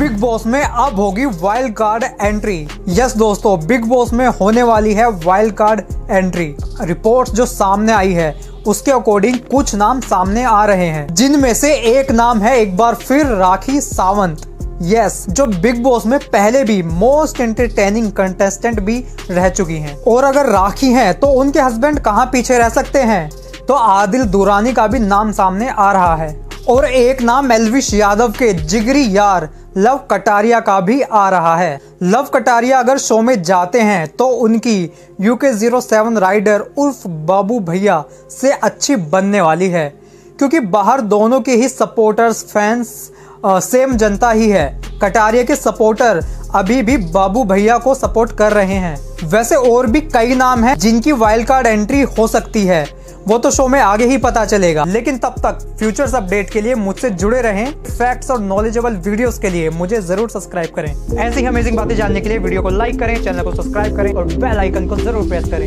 Big boss में अब होगी वाइल्ड कार्ड एंट्री यस दोस्तों बिग बॉस में होने वाली है वाइल्ड कार्ड एंट्री रिपोर्ट्स जो सामने आई है उसके अकॉर्डिंग कुछ नाम सामने आ रहे हैं। जिनमें से एक नाम है एक बार फिर राखी सावंत। यस yes, जो बिग बॉस में पहले भी मोस्ट एंटरटेनिंग कंटेस्टेंट भी रह चुकी हैं। और अगर राखी हैं तो उनके हस्बैंड कहाँ पीछे रह सकते हैं? तो आदिल दुरानी का भी नाम सामने आ रहा है। और एक नाम एलविश यादव के जिगरी यार लव कटारिया का भी आ रहा है। लव कटारिया अगर शो में जाते हैं तो उनकी यूके ज़ीरो सेवन राइडर उर्फ़ बाबू भैया से अच्छी बनने वाली है। क्योंकि बाहर दोनों के ही सपोर्टर्स फैंस आ, सेम जनता ही है। कटारिया के सपोर्टर अभी भी बाबू भैया को सपोर्ट कर रहे हैं। वैसे और भी कई नाम हैं जिनकी वाइल्ड कार्ड एंट्री हो सकती है। वो तो शो में आगे ही पता चलेगा। लेकिन तब तक फ्यूचर्स अपडेट के लिए मुझसे जुड़े रहें। फैक्ट्स और नॉलेजेबल वीडियोस के लिए मुझे ज़रूर सब्सक्राइब करें। ऐसी अमेजिंग बातें जानने के लिए वीडियो को लाइक करें चैनल को सब्सक्राइब करें और बेल आइकन को ज़रूर प्रेस करें।